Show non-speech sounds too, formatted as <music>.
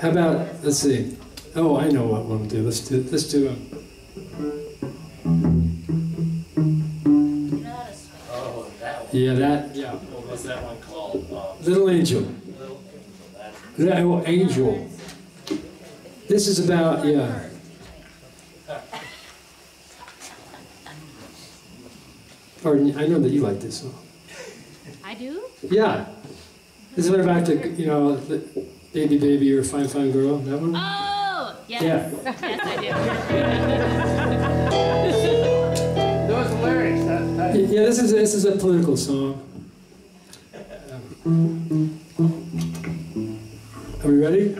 How about, let's see. Oh, I know what one to do. Let's do, let's do a. Oh, that one. Yeah, that, yeah. What was that one called? Um, Little Angel. Little Angel. Little Angel. This is about, yeah. Pardon, I know that you like this song. I do? Yeah. This is what about the, you know, the Baby Baby, You're a Fine Fine Girl, that one? Oh! Yes. Yeah. yes, I do. <laughs> Those lyrics. That, that... Yeah, this is, this is a political song. Um, are we ready?